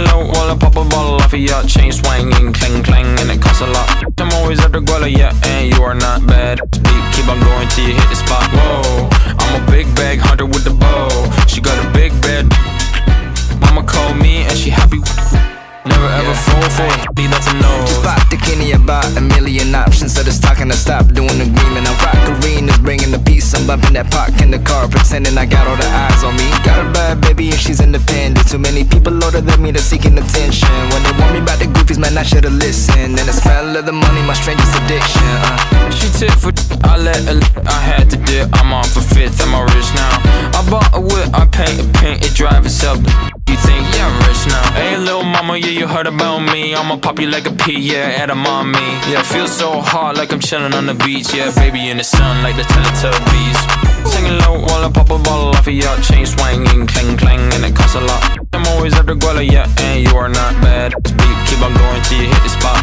Low while I pop a bottle off of your chain swinging, clang clang, and it costs a lot. I'm always at the guala, yeah, and you are not bad. Beat, keep on going till you hit the spot. Whoa, I'm a big bag hunter with the bow. She got a big bed. Mama called me and she happy. Never ever fall for it, be that's a no. Just pop the Kenny about a million options. So just talking, I stop doing the agreement. I rock arenas, bringing the peace. I'm bumping that park in the car, pretending I got all the eyes on me. Got me, they're seeking attention. When they warn me about the goofies, man, I should've listened. And the smell of the money, my strangest addiction. Uh. She tip for I let her, I had to dip. I'm on for fifth, I'm all rich now. I bought a whip, I paint a paint, it drive itself. You think, yeah, I'm rich now. Hey, little mama, yeah, you heard about me. I'ma pop you like a pea, yeah, at a mommy. Yeah, feel so hot like I'm chilling on the beach. Yeah, baby in the sun like the Teletubbies. Singing low while I pop a bottle off of your chain swinging, yeah, and you are not bad. Keep on going till you hit the spot.